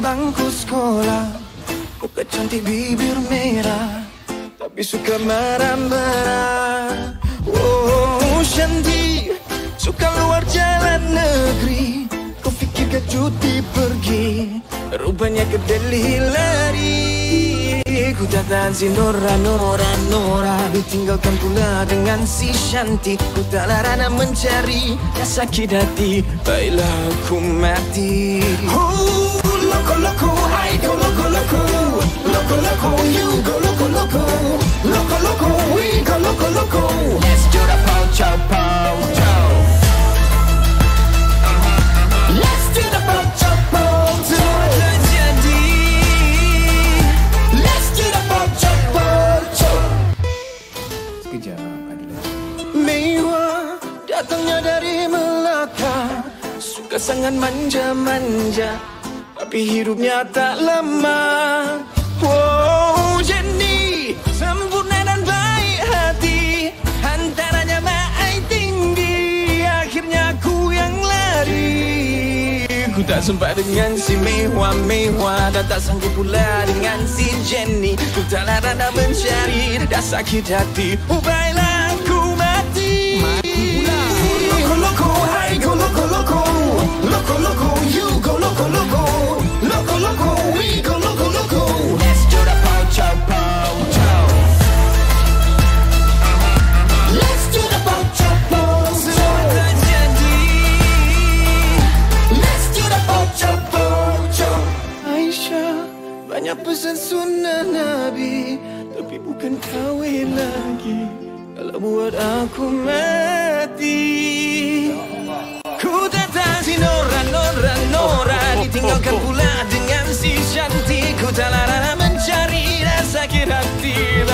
bangku sekolah. Bukan cantik bibir merah Tapi suka marah-marah. Oh Shanti Suka luar jalan negeri. Kau fikirkan cuti pergi Rupanya ke Delhi lari. Ku tak tahan si Nora, Nora, Nora. Ditinggalkan pula dengan si Shanti. Ku tak lara nak mencari Yang sakit hati. Baiklah aku mati. Oh, loco, I go loco, loco, loco, loco, you go loco, loco, loco, loco, we go loco, loco. Let's do the pocho, pocho. Let's do the pocho, pocho. Jadi, let's do the pocho, pocho. Sekejap, Adila. Mewah datangnya dari Melaka, suka sangat manja-manja. Tapi hidupnya tak lama. Wow Jenny Sempurna dan baik hati. Antaranya maai tinggi Akhirnya aku yang lari. Ku tak sempat dengan si mewah-mewah Dan tak sanggup pula dengan si Jenny. Ku tak lara nak mencari Dah sakit hati. Oh banyak pesan sunnah Nabi Tapi bukan kahwin lagi. Kalau buat aku mati. Ku tahan si Nora, Nora, Nora. Ditinggalkan pula dengan si Shanti. Ku tak lara mencari dan sakit hati